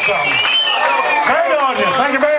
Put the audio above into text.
something. Great you. Thank you very much.